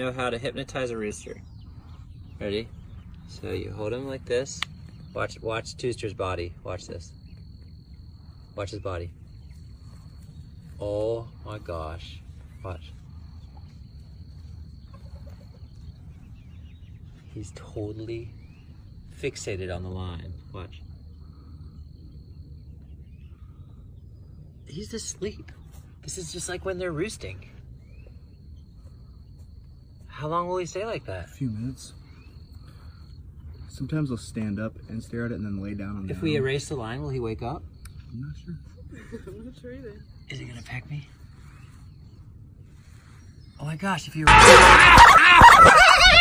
know how to hypnotize a rooster. Ready? So you hold him like this. Watch watch Tooster's body. Watch this. Watch his body. Oh my gosh. Watch. He's totally fixated on the line. Watch. He's asleep. This is just like when they're roosting. How long will he stay like that? A few minutes. Sometimes he'll stand up and stare at it and then lay down on the If down. we erase the line, will he wake up? I'm not sure. I'm not sure either. Is he gonna peck me? Oh my gosh, if you